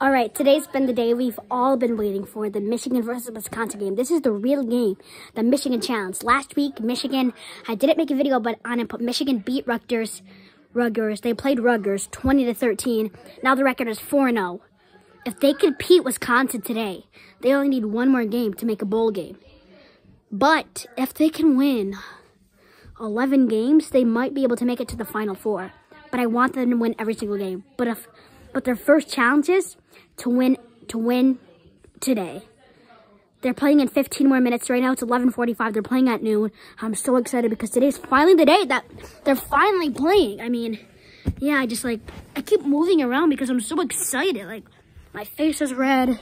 All right, today's been the day we've all been waiting for, the Michigan versus Wisconsin game. This is the real game, the Michigan Challenge. Last week, Michigan, I didn't make a video but on it, but Michigan beat Rutgers. Rutgers, they played Rutgers 20 to 13. Now the record is 4-0. If they could beat Wisconsin today, they only need one more game to make a bowl game. But if they can win 11 games, they might be able to make it to the Final Four. But I want them to win every single game. But if but their first challenge is to win to win today. They're playing in 15 more minutes. Right now it's 11:45. They're playing at noon. I'm so excited because today's finally the day that they're finally playing. I mean, yeah, I just like I keep moving around because I'm so excited. Like my face is red.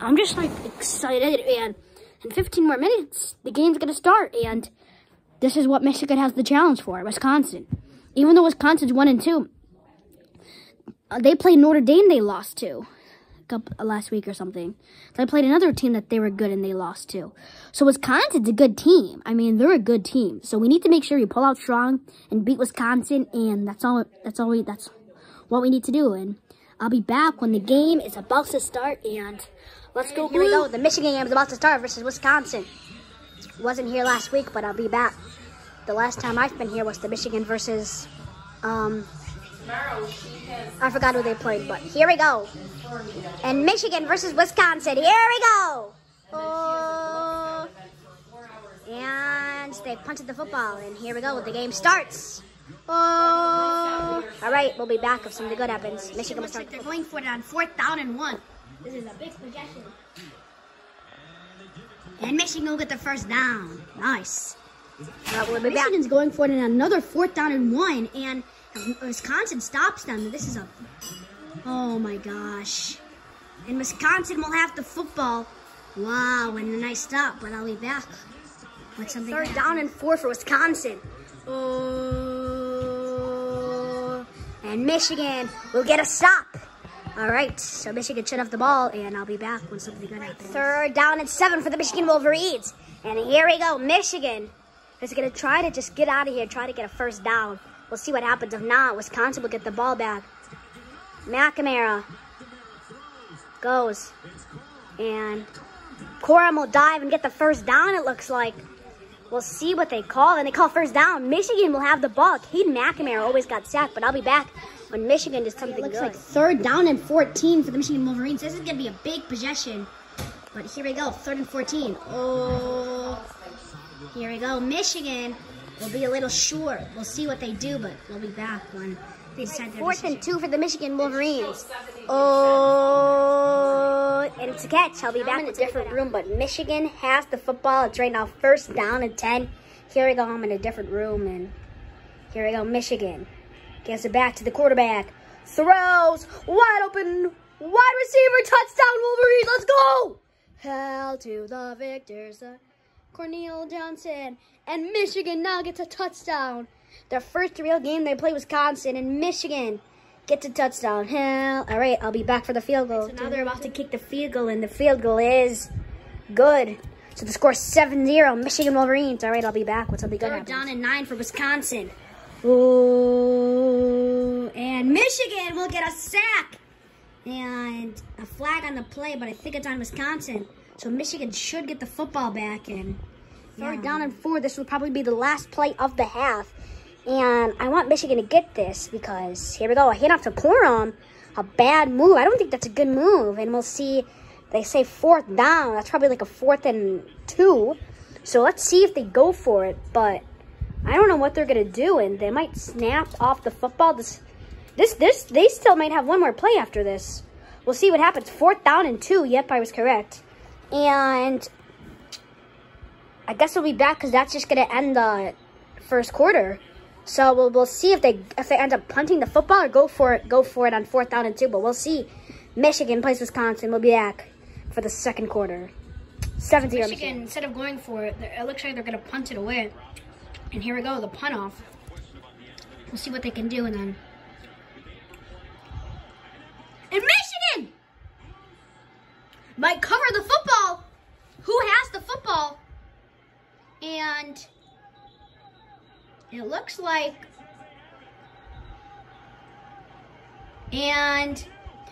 I'm just like excited and in 15 more minutes the game's to start and this is what Michigan has the challenge for, Wisconsin. Even though Wisconsin's 1 and 2, uh, they played Notre Dame. They lost to couple, last week or something. They played another team that they were good and they lost too. So Wisconsin's a good team. I mean, they're a good team. So we need to make sure we pull out strong and beat Wisconsin. And that's all. That's all we. That's what we need to do. And I'll be back when the game is about to start. And let's go. Here we go. The Michigan game is about to start versus Wisconsin. Wasn't here last week, but I'll be back. The last time I've been here was the Michigan versus um, I forgot who they played, but here we go. And Michigan versus Wisconsin. Here we go. Oh. And they punted the football, and here we go. The game starts. Oh. All right, we'll be back if something good happens. Michigan will start. Like they're going for it on fourth down and one. This is a big possession. And Michigan will get the first down. Nice. Uh, we'll Michigan's back. going for it on another fourth down and one, and Wisconsin stops them. This is a... Oh, my gosh. And Wisconsin will have the football. Wow, and a nice stop, but I'll be back with something. Third down and four for Wisconsin. Oh, and Michigan will get a stop. All right, so Michigan should have the ball, and I'll be back when something good happens. Third down and seven for the Michigan Wolverines. And here we go, Michigan is going to try to just get out of here, try to get a first down. We'll see what happens. If not, Wisconsin will get the ball back. McNamara goes. And Corum will dive and get the first down, it looks like. We'll see what they call. And they call first down. Michigan will have the ball. Caden McNamara always got sacked, but I'll be back when Michigan does something it looks good. like third down and 14 for the Michigan Wolverines. This is going to be a big possession. But here we go, third and 14. Oh, here we go. Michigan will be a little short. We'll see what they do, but we'll be back when they decide their Fourth decision. and two for the Michigan Wolverines. Oh, and it's a catch. I'll be back in a different room, but Michigan has the football. It's right now first down and 10. Here we go. I'm in a different room, and here we go. Michigan gets it back to the quarterback. Throws. Wide open. Wide receiver. Touchdown, Wolverines. Let's go. Hell to the victors. Cornel Johnson. And Michigan now gets a touchdown. Their first real game they play Wisconsin and Michigan gets a touchdown. Hell, all right, I'll be back for the field goal. So now they're about to kick the field goal, and the field goal is good. So the score 7-0, Michigan Wolverines. All right, I'll be back with something good Third down and nine for Wisconsin. Ooh, and Michigan will get a sack. And a flag on the play, but I think it's on Wisconsin. So Michigan should get the football back and third yeah. down and four. This will probably be the last play of the half. And I want Michigan to get this because here we go. A hit off to Corum. A bad move. I don't think that's a good move. And we'll see. They say fourth down. That's probably like a fourth and two. So let's see if they go for it. But I don't know what they're going to do. And they might snap off the football. This, this, this, they still might have one more play after this. We'll see what happens. Fourth down and two. Yep, I was correct. And I guess we'll be back because that's just going to end the first quarter. So we'll, we'll see if they if they end up punting the football or go for it go for it on fourth down and two. But we'll see. Michigan plays Wisconsin. We'll be back for the second quarter. 7 0 Michigan, Michigan, instead of going for it, it looks like they're going to punt it away. And here we go, the punt off. We'll see what they can do and then. And Michigan might cover the football. Who has the football? And it looks like and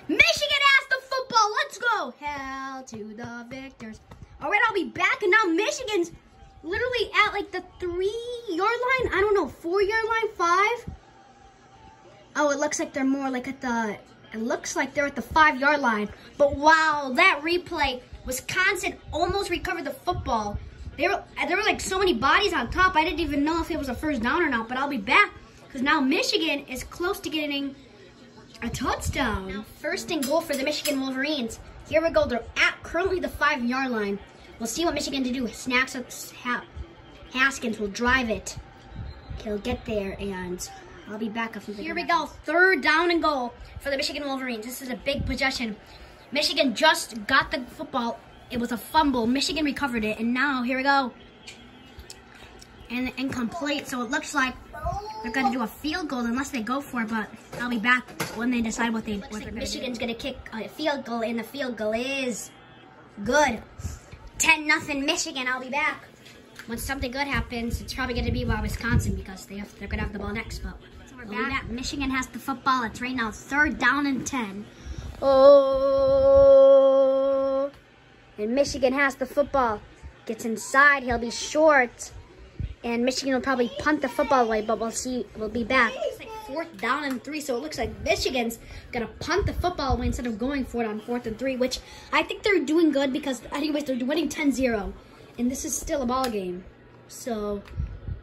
Michigan has the football. Let's go. Hell to the victors. All right, I'll be back. And now Michigan's literally at like the three yard line. I don't know, four yard line, five. Oh, it looks like they're more like at the, it looks like they're at the five yard line. But wow, that replay, Wisconsin almost recovered the football. There were, there were like so many bodies on top. I didn't even know if it was a first down or not, but I'll be back because now Michigan is close to getting a touchdown. Now, first and goal for the Michigan Wolverines. Here we go. They're at currently the five yard line. We'll see what Michigan to do. Snacks up. Haskins will drive it. He'll get there and I'll be back if Here we go. Third down and goal for the Michigan Wolverines. This is a big possession. Michigan just got the football. It was a fumble. Michigan recovered it. And now, here we go. And incomplete. So it looks like they're going to do a field goal unless they go for it. But I'll be back when they decide what they what like Michigan's going to kick a field goal. And the field goal is good. 10 nothing Michigan. I'll be back. When something good happens, it's probably going to be by Wisconsin because they have, they're going to have the ball next. But so we're back. back. Michigan has the football. It's right now third down and 10. Oh. And Michigan has the football. Gets inside. He'll be short. And Michigan will probably punt the football away, but we'll see. We'll be back. It's like fourth down and three, so it looks like Michigan's to punt the football away instead of going for it on fourth and three, which I think they're doing good because, anyways, they're winning 10-0. And this is still a ball game. So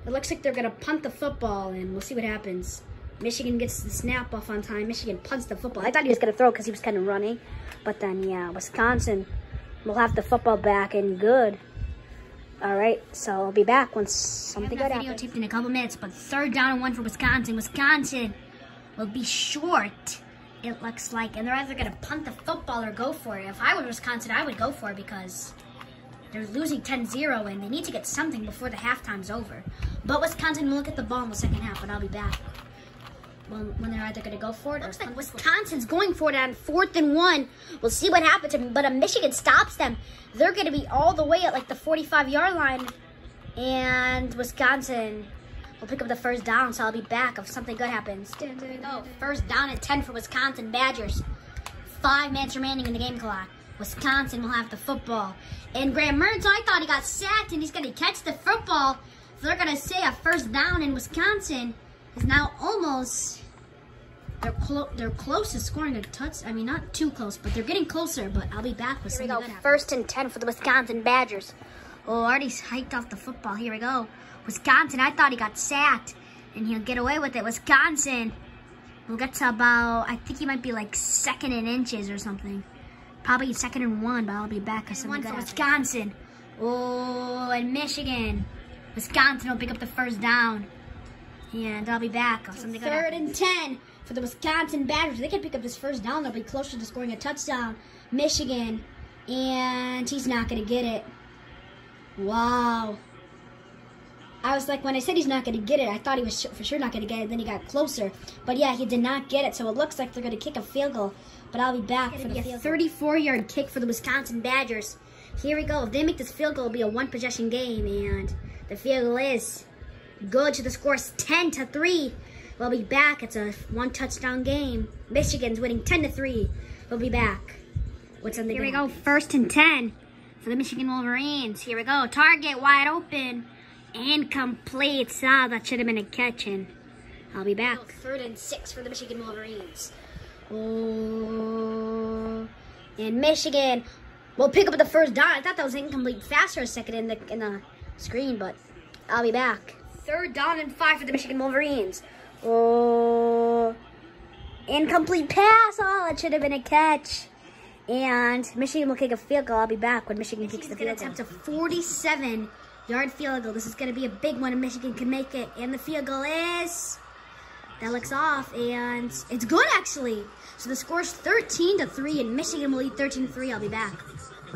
it looks like they're to punt the football, and we'll see what happens. Michigan gets the snap off on time. Michigan punts the football. I thought he was going to throw because he was kind of running. But then, yeah, Wisconsin will have the football back and good. All right, so I'll be back once something good happens. Videotaped in a couple minutes, but third down and one for Wisconsin. Wisconsin will be short, it looks like, and they're either going to punt the football or go for it. If I were Wisconsin, I would go for it because they're losing 10-0 and they need to get something before the halftime's over. But Wisconsin will look at the ball in the second half, and I'll be back when, when they're either going to go for it or like Wisconsin's going for it on fourth and one. We'll see what happens. But if Michigan stops them, they're going to be all the way at like the 45 yard line. And Wisconsin will pick up the first down. So I'll be back if something good happens. There oh, Go. First down at 10 for Wisconsin Badgers. Five minutes remaining in the game clock. Wisconsin will have the football. And Graham Mertz, I thought he got sacked and he's going to catch the football. So they're going to say a first down in Wisconsin is now almost they're close. They're close to scoring a touch. I mean, not too close, but they're getting closer. But I'll be back with Here we go. First and ten for the Wisconsin Badgers. Oh, already hiked off the football. Here we go. Wisconsin. I thought he got sacked, and he'll get away with it. Wisconsin. We'll get to about. I think he might be like second in inches or something. Probably second and one, but I'll be back because one for Wisconsin. Oh, and Michigan. Wisconsin will pick up the first down. And I'll be back. Something Third and 10 for the Wisconsin Badgers. They can pick up this first down. They'll be closer to scoring a touchdown. Michigan. And he's not going to get it. Wow. I was like, when I said he's not going to get it, I thought he was for sure not going to get it. Then he got closer. But yeah, he did not get it. So it looks like they're going to kick a field goal. But I'll be back for the 34-yard kick for the Wisconsin Badgers. Here we go. If they make this field goal, it'll be a one-possession game. And the field goal is good to the score 10 to 3. We'll be back. It's a one touchdown game. Michigan's winning 10 to 3. We'll be back. What's on the Here we go. First and 10 for the Michigan Wolverines. Here we go. Target wide open. Incomplete. Ah, that should have been a catch and I'll be back. Third and six for the Michigan Wolverines. Oh, and Michigan will pick up the first down. I thought that was incomplete faster a second in the in the screen, but I'll be back. Third down and five for the Michigan Wolverines. Oh, incomplete pass. Oh, it should have been a catch. And Michigan will kick a field goal. I'll be back when Michigan kicks the field goal. Michigan's going to attempt a 47 yard field goal. This is going to be a big one if Michigan can make it. And the field goal is... That looks off, and it's good, actually. So the score's 13 to 3, and Michigan will lead 13 3. I'll be back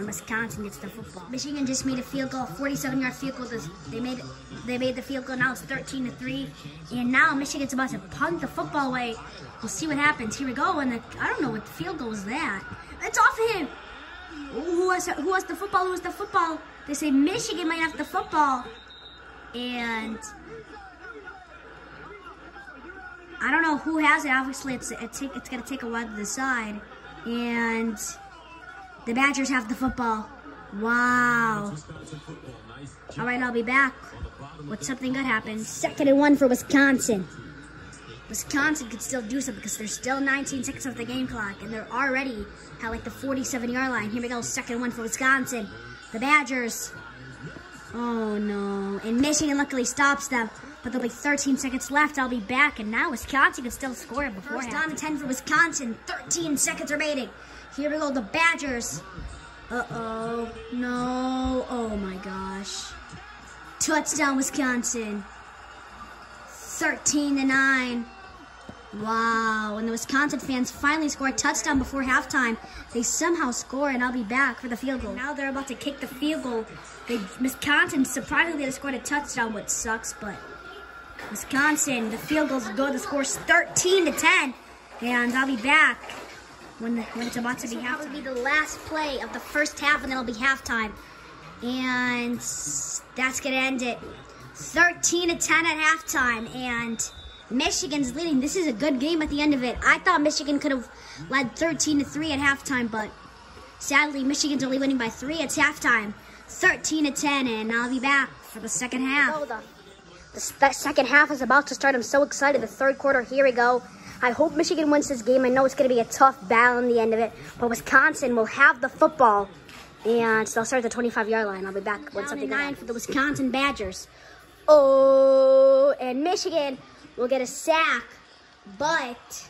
Wisconsin gets the football. Michigan just made a field goal, 47-yard field goal. They made they made the field goal. Now it's 13 to three, and now Michigan's about to punt the football away. We'll see what happens. Here we go, and the, I don't know what the field goal is that. It's off of him. Who has who has the football? Who has the football? They say Michigan might have the football, and I don't know who has it. Obviously, it's it's, it's going to take a while to decide, and The Badgers have the football. Wow. All right, I'll be back. What something good happens. Second and one for Wisconsin. Wisconsin could still do something because there's still 19 seconds of the game clock, and they're already at like the 47 yard line. Here we go, second one for Wisconsin. The Badgers. Oh no. And Michigan luckily stops them, but there'll be 13 seconds left. I'll be back, and now Wisconsin can still score before First down and 10 for Wisconsin. 13 seconds remaining. Here we go, the Badgers. Uh-oh. No. Oh my gosh. Touchdown, Wisconsin. 13 to 9. Wow, and the Wisconsin fans finally score a touchdown before halftime. They somehow score, and I'll be back for the field goal. Now they're about to kick the field goal. They, Wisconsin surprisingly they scored a touchdown, which sucks, but Wisconsin, the field goal's good. The score's 13 to 10, and I'll be back when, the, when it's about to be so halftime. That will be the last play of the first half, and then it'll be halftime. And that's going to end it. 13 to 10 at halftime, and Michigan's leading. This is a good game at the end of it. I thought Michigan could have led 13 to 3 at halftime, but sadly, Michigan's only winning by 3 at halftime. 13 to 10, and I'll be back for the second half. The, the second half is about to start. I'm so excited. The third quarter, here we go. I hope Michigan wins this game. I know it's going to be a tough battle in the end of it, but Wisconsin will have the football, and they'll start at the 25-yard line. I'll be back when something nine for the Wisconsin Badgers. Oh, and Michigan will get a sack, but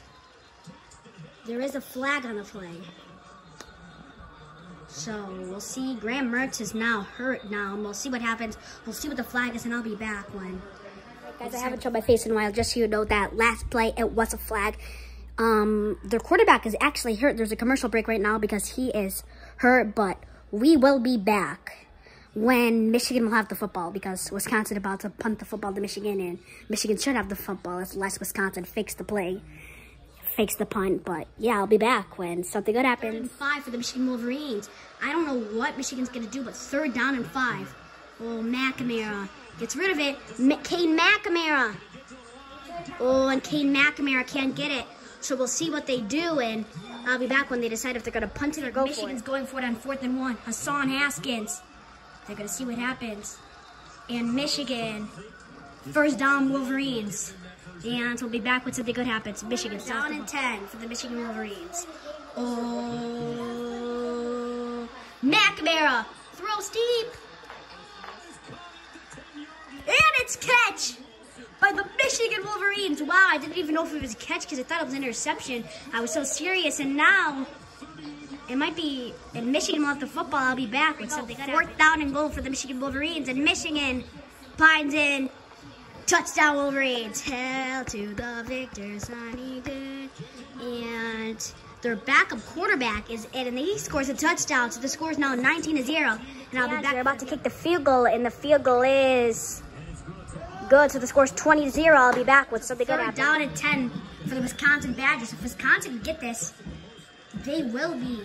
there is a flag on the play. So we'll see. Graham Mertz is now hurt now, and we'll see what happens. We'll see what the flag is, and I'll be back when. Guys, I haven't shown my face in a while, just so you know that last play, it was a flag. Um, their quarterback is actually hurt. There's a commercial break right now because he is hurt, but we will be back when Michigan will have the football because Wisconsin about to punt the football to Michigan and Michigan should have the football unless Wisconsin fakes the play, fakes the punt. But yeah, I'll be back when something good happens. five for the Michigan Wolverines. I don't know what Michigan's going to do, but third down and five. Oh, McNamara gets rid of it. M Cade McNamara. Oh, and Cade McNamara can't get it. So we'll see what they do, and I'll be back when they decide if they're going to punt it or go Michigan's for it. Michigan's going for it on fourth and one. Hassan Haskins. They're going to see what happens. And Michigan, first down Wolverines. And we'll be back with something good happens. Michigan down in 10 for the Michigan Wolverines. Oh, McNamara throws deep. And it's catch by the Michigan Wolverines. Wow, I didn't even know if it was a catch because I thought it was an interception. I was so serious. And now it might be in Michigan will have the football. I'll be back with something. Fourth down and goal for the Michigan Wolverines. And Michigan pines in. Touchdown Wolverines. Hell to the victors, sunny day. And their backup quarterback is in, and he scores a touchdown. So the score is now 19 to 0. And I'll yeah, be back. They're about to kick the field goal, and the field goal is good. So the score is 20 to 0. I'll be back with something Third good. down at 10 for the Wisconsin Badgers. If Wisconsin can get this, they will be,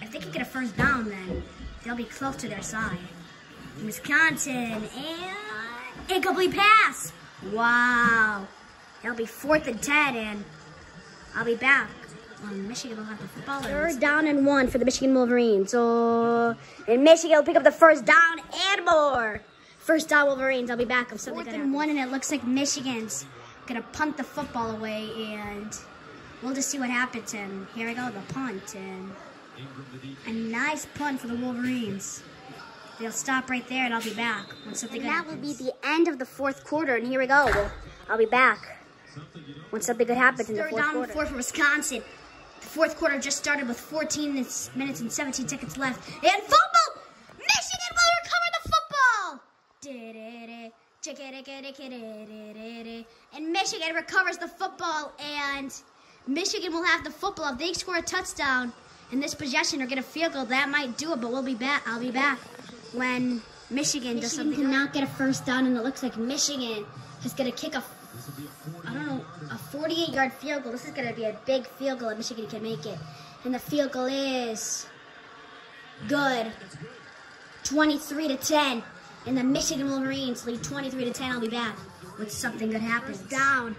if they can get a first down, then they'll be close to their side. Wisconsin, and incomplete pass. Wow. It'll be fourth and 10, and I'll be back. Michigan will have the football. Third down and one for the Michigan Wolverines. So, and Michigan will pick up the first down and more. First down Wolverines. I'll be back. I'm Fourth and one, and it looks like Michigan's gonna punt the football away, and we'll just see what happens. And here we go, the punt. And a nice punt for the Wolverines. They'll stop right there, and I'll be back when something and that happens. will be the end of the fourth quarter, and here we go. We'll, I'll be back when something good happens in the fourth down quarter. four for Wisconsin. The fourth quarter just started with 14 minutes and 17 seconds left. And fumble! Michigan will recover the football! And Michigan recovers the football, and Michigan will have the football. If they score a touchdown in this possession or get a field goal, that might do it, but we'll be back. I'll be back when Michigan, Michigan does something. cannot get a first down, and it looks like Michigan is going to kick a, I don't know, a 48-yard field goal. This is going to be a big field goal, and Michigan can make it. And the field goal is good. 23 to 10. And the Michigan Wolverines lead 23 to 10. I'll be back with something good happens. Down.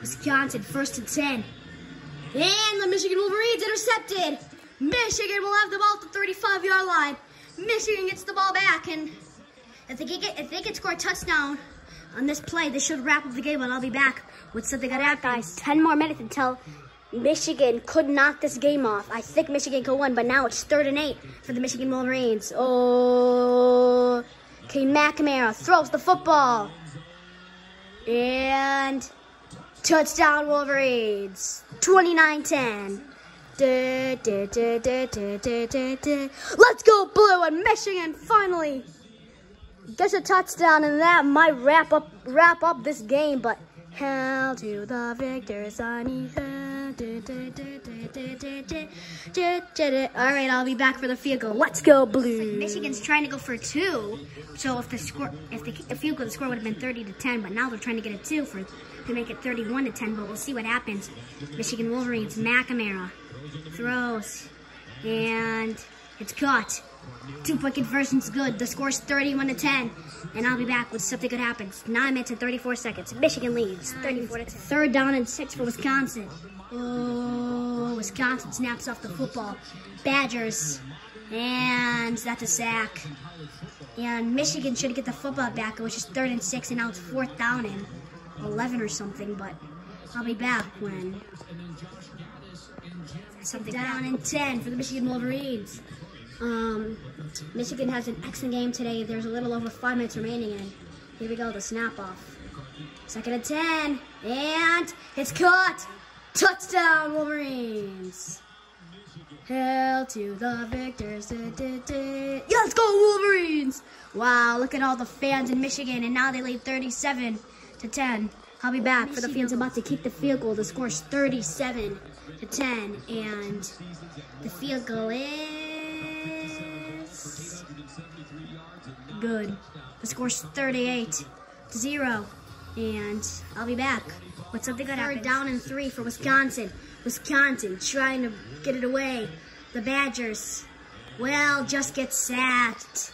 Wisconsin, first and 10. And the Michigan Wolverines intercepted. Michigan will have the ball at the 35 yard line. Michigan gets the ball back, and if they get if they can score a touchdown on this play, they should wrap up the game. And I'll be back with something that happens. Guys, 10 more minutes until Michigan could knock this game off. I think Michigan could win, but now it's third and eight for the Michigan Wolverines. Oh, okay, McNamara throws the football. And touchdown Wolverines. 29-10. Let's go blue and Michigan finally. Gets a touchdown and that might wrap up wrap up this game but hell to the victor sunny all right I'll be back for the field goal. Let's go blue like Michigan's trying to go for two. So if the score if the, the field goal the score would have been 30 to 10 but now they're trying to get a two for to make it 31 to 10 but we'll see what happens. Michigan Wolverines McNamara throws, and it's caught. Two point conversion's good. The score's 31 to 10. And I'll be back with something good happens. Nine minutes and 34 seconds. Michigan leads 34 to 10. Third down and six for Wisconsin. Oh, Wisconsin snaps off the football. Badgers. And that's a sack. And Michigan should get the football back, which is third and six, and now it's fourth down and 11 or something, but I'll be back when something down in 10 for the Michigan Wolverines. Um, Michigan has an excellent game today. There's a little over five minutes remaining, and here we go, the snap off. Second and 10, and it's caught. Touchdown, Wolverines. Hell to the victors. Yeah, let's go, Wolverines. Wow, look at all the fans in Michigan, and now they lead 37 to 10. I'll be back for the fans about to kick the field goal. The score's 37 to 10, and the field goal is good. The score's 38 to 0, and I'll be back with something good Third down and three for Wisconsin. Wisconsin trying to get it away. The Badgers, well, just get sacked.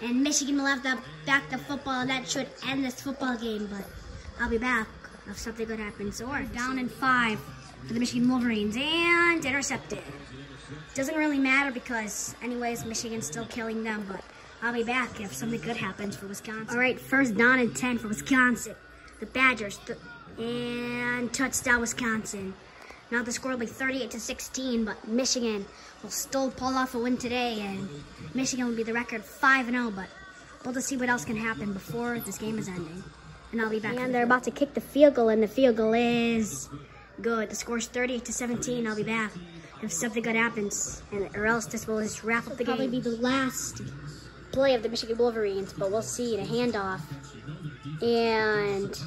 And Michigan will have to back the football, that should end this football game, but I'll be back if something good happens. Or down in five for the Michigan Wolverines, and intercepted. Doesn't really matter because, anyways, Michigan's still killing them, but I'll be back if something good happens for Wisconsin. All right, first down and 10 for Wisconsin. The Badgers, th and touchdown Wisconsin. Now the score will be 38 to 16, but Michigan will still pull off a win today, and Michigan will be the record 5 0. But we'll just see what else can happen before this game is ending. And I'll be back. And they're about to kick the field goal, and the field goal is good. The score's 38 to 17. I'll be back if something good happens, and or else this will just wrap up the game. Probably be the last play of the Michigan Wolverines, but we'll see. A handoff, and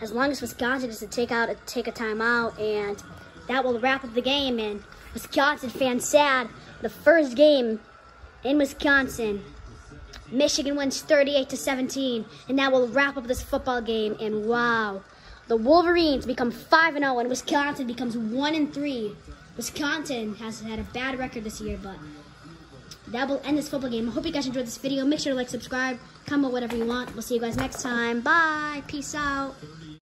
as long as Wisconsin is to take out take a timeout, and that will wrap up the game. And Wisconsin fans sad. The first game in Wisconsin, Michigan wins 38 to 17, and that will wrap up this football game. And wow, the Wolverines become 5 and 0, and Wisconsin becomes 1 and 3. Wisconsin has had a bad record this year, but that will end this football game. I hope you guys enjoyed this video. Make sure to like, subscribe, comment whatever you want. We'll see you guys next time. Bye. Peace out.